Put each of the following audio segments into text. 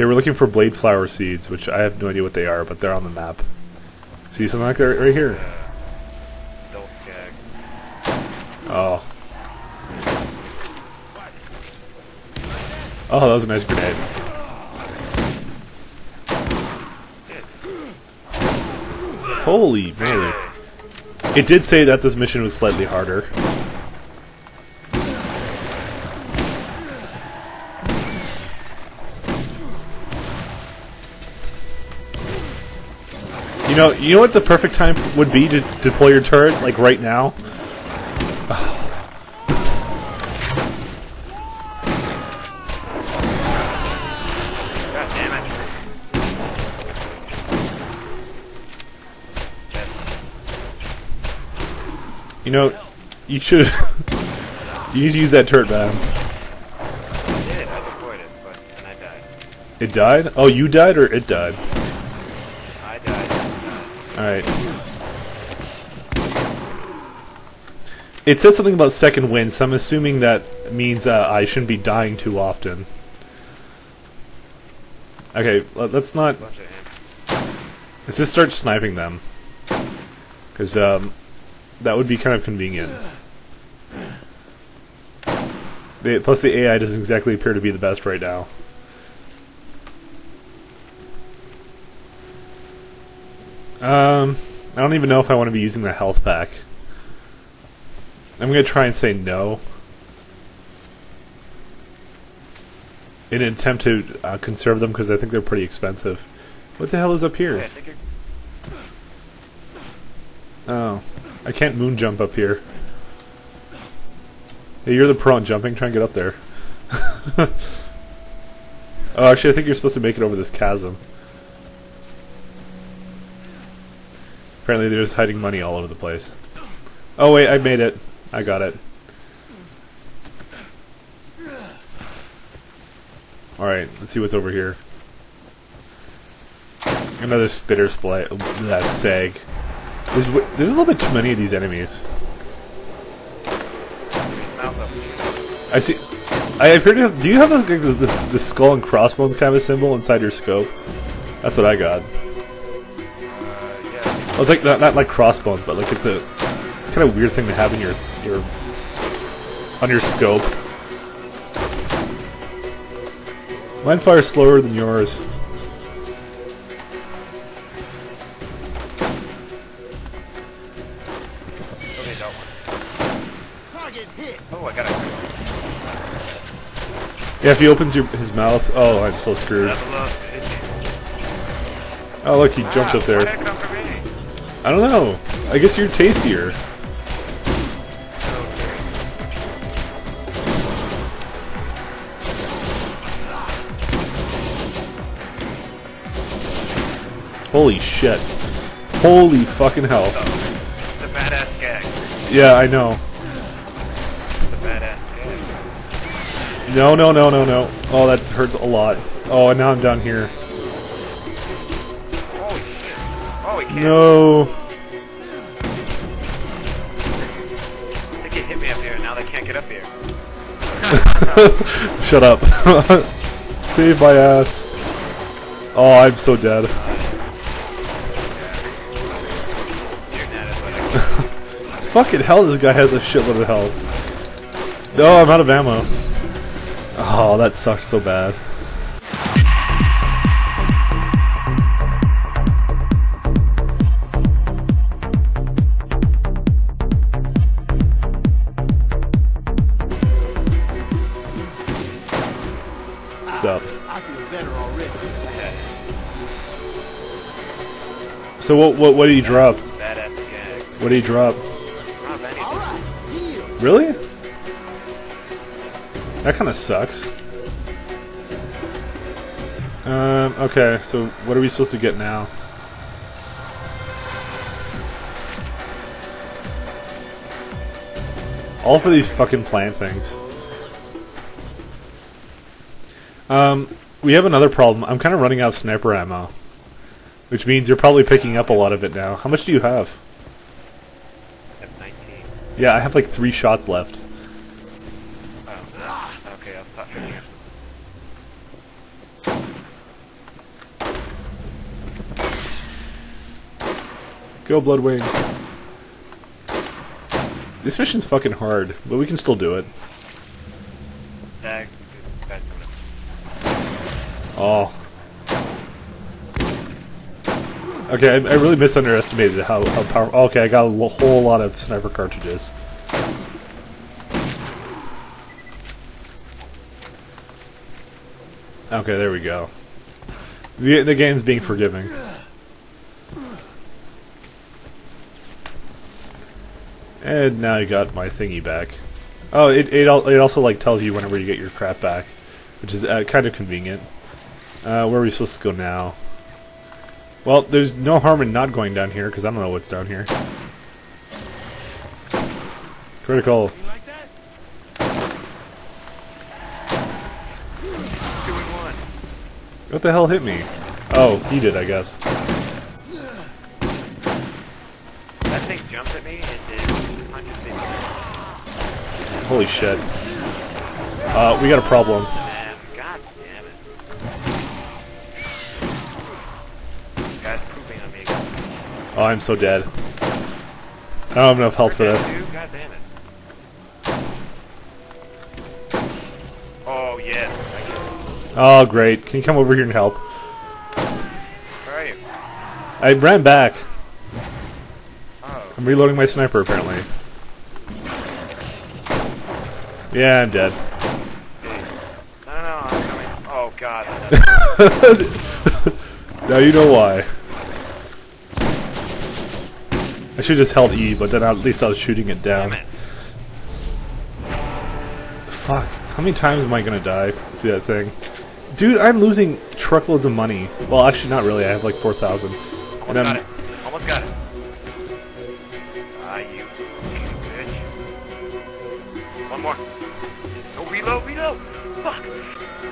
Okay, we're looking for blade flower seeds, which I have no idea what they are, but they're on the map. See something like that right here? Oh. Oh, that was a nice grenade. Holy man. It did say that this mission was slightly harder. Know, you know what the perfect time would be to deploy your turret, like right now? God damn it. You know, you should. you need to use that turret man. I did, I deployed it, but then I died. It died? Oh, you died or it died? Alright. It said something about second wind, so I'm assuming that means uh, I shouldn't be dying too often. Okay, let- let's not. Let's just start sniping them. Because, um, that would be kind of convenient. They, plus, the AI doesn't exactly appear to be the best right now. Um, I don't even know if I want to be using the health pack. I'm going to try and say no. In an attempt to uh, conserve them because I think they're pretty expensive. What the hell is up here? Oh, I can't moon jump up here. Hey, you're the pro on jumping. Try and get up there. oh, actually, I think you're supposed to make it over this chasm. Apparently, they're just hiding money all over the place. Oh wait, I made it. I got it. All right, let's see what's over here. Another spitter split. That sag. There's, there's a little bit too many of these enemies. I see. I appear to have. Do you have like, the, the, the skull and crossbones kind of a symbol inside your scope? That's what I got. It's like not, not like crossbones, but like it's a. It's kind of weird thing to have in your your on your scope. Mine fires slower than yours. Okay, got one. Target hit. Oh, I got it. Yeah, if he opens your, his mouth. Oh, I'm so screwed. Level up, bitch. Oh, look, he jumped Ah, up there. I don't know. I guess you're tastier. Holy shit. Holy fucking hell. The badass skag. Yeah, I know. The badass skag. No, no, no, no, no. Oh, that hurts a lot. Oh, and now I'm down here. Can't. No. They can hit me up here, now they can't get up here. Shut up. Save my ass. Oh, I'm so dead. You're not as what I Fucking hell, this guy has a shitload of health. No, I'm out of ammo. Oh, that sucks so bad. So what? What? What did he drop? What did he drop? Really? That kind of sucks. Um, okay, so what are we supposed to get now? All for these fucking plant things. Um, we have another problem. I'm kind of running out of sniper ammo. Which means you're probably picking up a lot of it now. How much do you have? I have 19. Yeah, I have like three shots left. Oh. Okay, I'll stop here. Go, Bloodwing. This mission's fucking hard, but we can still do it. Oh, Okay, I, I really misunderestimated how, how powerful. Okay, I got a whole lot of sniper cartridges. Okay, there we go. The, the game's being forgiving. And now you got my thingy back. Oh, it it, al- it also like tells you whenever you get your crap back, which is uh, kind of convenient. Uh, where are we supposed to go now? Well, there's no harm in not going down here because I don't know what's down here. Critical. Like that? Two and one. What the hell hit me? Oh, he did, I guess. That thing jumped at me and did 150 Holy shit. Uh, we got a problem. Oh, I'm so dead. I don't have enough health for this. God damn it. Oh, yes. I get it. Oh, great. Can you come over here and help? Where are you? I ran back. Oh, I'm reloading my sniper, apparently. Yeah, I'm dead. no, no, no, I'm coming. Oh, god. now you know why. I should just held E, but then at least I was shooting it down. It. Fuck. How many times am I gonna die through that thing? Dude, I'm losing truckloads of money. Well, actually, not really. I have like 4,000. Almost got it. Almost got it. Ah, you bitch. One more. Oh, reload, reload. Fuck.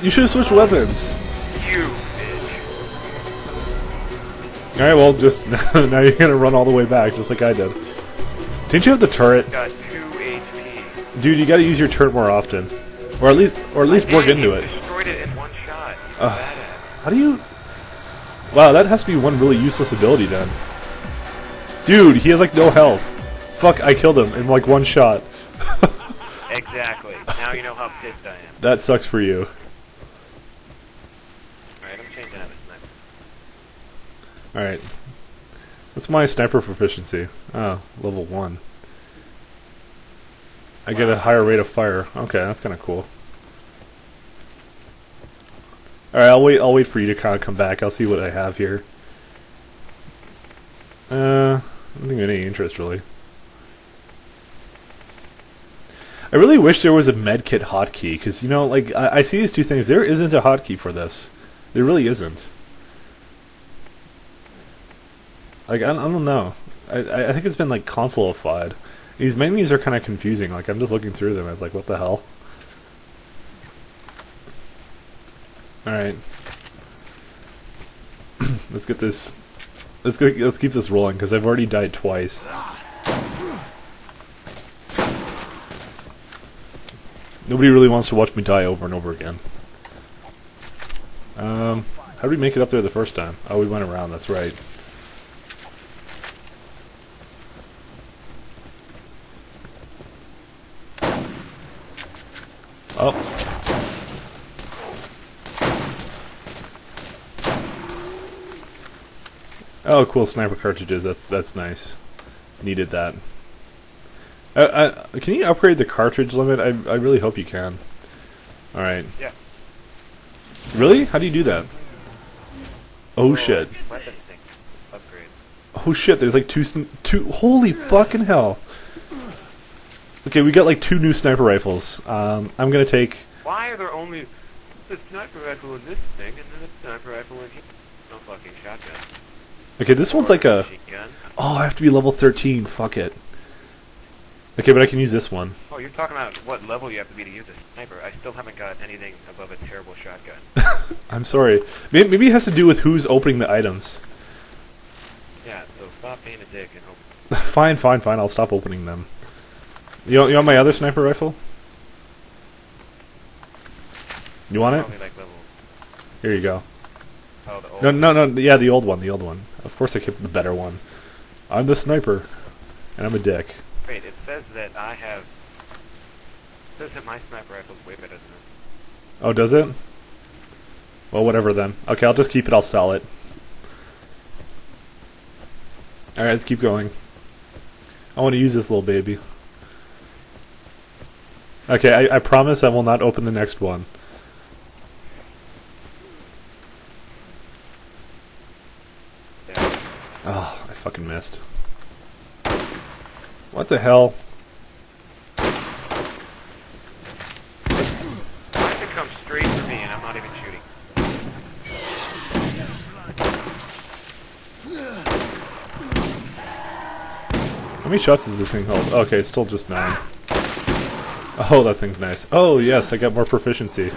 you should have switched weapons. You. Alright, well, just now you're gonna run all the way back, just like I did. Didn't you have the turret? Got two HP. Dude, you gotta use your turret more often. Or at least, or at least work into it. destroyed it in one shot. Badass. How do you... Wow, that has to be one really useless ability then. Dude, he has like no health. Fuck, I killed him in like one shot. Exactly. Now you know how pissed I am. That sucks for you. Alright, I'm changing out of sniper. Alright. What's my sniper proficiency? Oh, level 1. I get a higher rate of fire. Okay, that's kind of cool. Alright, I'll wait I'll wait for you to kind of come back. I'll see what I have here. Uh, I don't think any interest really. I really wish there was a medkit hotkey, because, you know, like, I, I see these two things. There isn't a hotkey for this. There really isn't. Like I, I don't know. I I I think it's been like console-ified. These menus are kind of confusing. Like I'm just looking through them. It's like what the hell. All right. let's get this. Let's go. Let's keep this rolling because I've already died twice. Nobody really wants to watch me die over and over again. Um, how did we make it up there the first time? Oh, we went around. That's right. Oh. Oh, cool sniper cartridges. That's that's nice. Needed that. Uh, uh, can you upgrade the cartridge limit? I I really hope you can. All right. Yeah. Really? How do you do that? Oh shit! Upgrades. Oh shit! There's like two two. Holy fucking hell! Okay, we got like two new sniper rifles. Um, I'm gonna take. Why are there only the sniper rifle in this thing and then a sniper rifle in here? No fucking shotgun. Okay, this one's like a. Oh, I have to be level 13. Fuck it. Okay, but I can use this one. Oh, you're talking about what level you have to be to use a sniper. I still haven't got anything above a terrible shotgun. I'm sorry. Maybe, maybe it has to do with who's opening the items. yeah, so stop being a dick and hope. fine, fine, fine. I'll stop opening them. You want, you want my other sniper rifle? You want it? Probably like level. Here you go. Oh, the old. No, no, no. Yeah, the old one. The old one. Of course, I kept the better one. I'm the sniper, and I'm a dick. Wait, it says that I have. It says that my sniper rifle's way better than. Oh, does it? Well, whatever then. Okay, I'll just keep it. I'll sell it. All right, let's keep going. I want to use this little baby. Okay, I, I promise I will not open the next one. Oh, I fucking missed. What the hell? Why it come straight for me and I'm not even shooting? How many shots does this thing hold? Okay, it's still just nine. Oh, that thing's nice. Oh, yes, I got more proficiency.